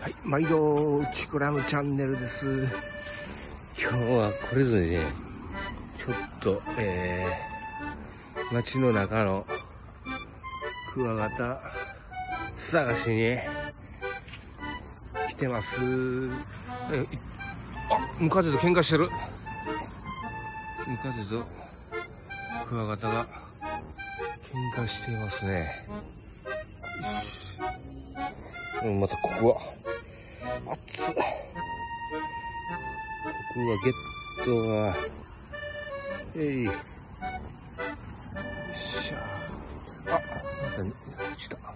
はい。毎度チコラムチャンネルです。今日はこれぞねちょっとえー、街の中のクワガタ探しに来てます。えあムカデと喧嘩してる。ムカデとクワガタが喧嘩していますね。またここは、熱っ。ここはゲットが、えい。よっしゃ。あ、また、落ちた。ちょっ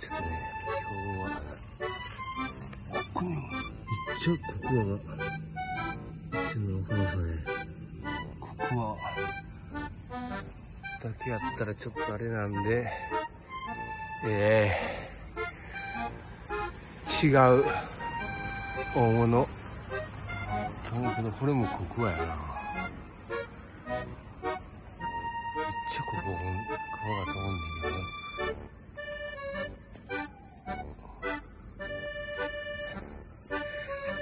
とね、今日は、ここに、ちょっとクワが、一のお母さんね、ここは、だけやったらちょっとあれなんで、ええー違う。大物。と思うけどこれもここやな。めっちゃここ川が通んねんけどね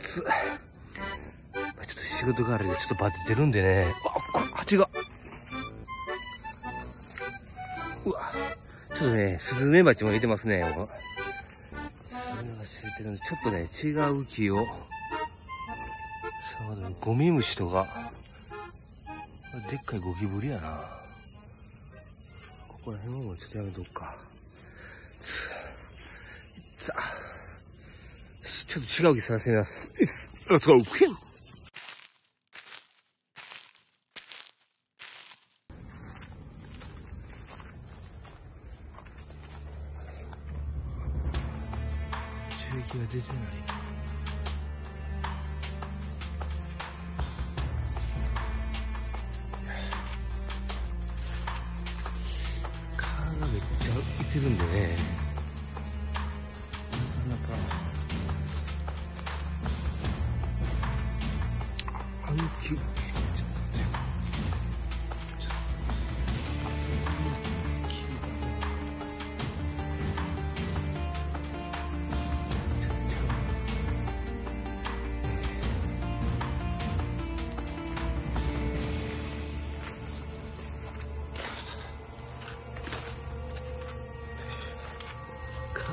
ちょっと仕事があるでちょっとバテてるんでね。あ蜂がう。わ。ちょっとねスズメバチもいてますねけど、ちょっとね、違う木を、そうだ、ゴミ虫とか、でっかいゴキブリやな。ここら辺はもうちょっとやめとくか。ちょっと違う木させてみます。Let's go! 気が出てない。体がめっちゃ浮いてるんでね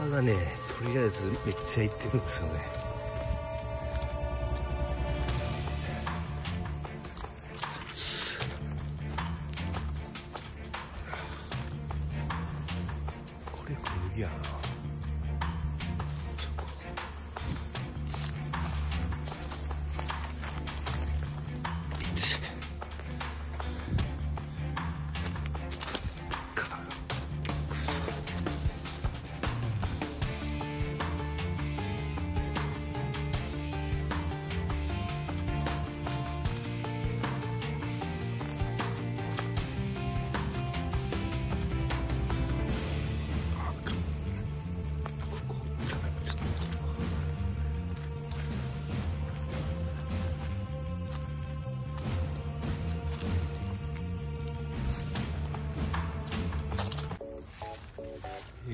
がね、とりあえずめっちゃ行ってるんですよね。これ小麦やな。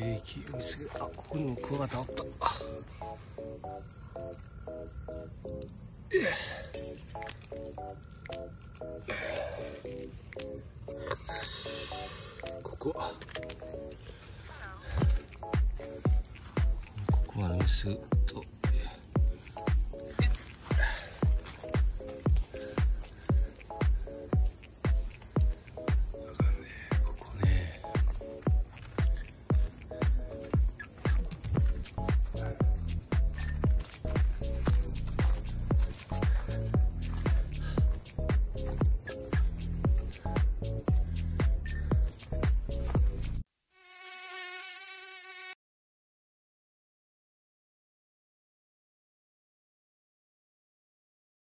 えー、黄色いすげあここにもクワガタあったここはここはメス。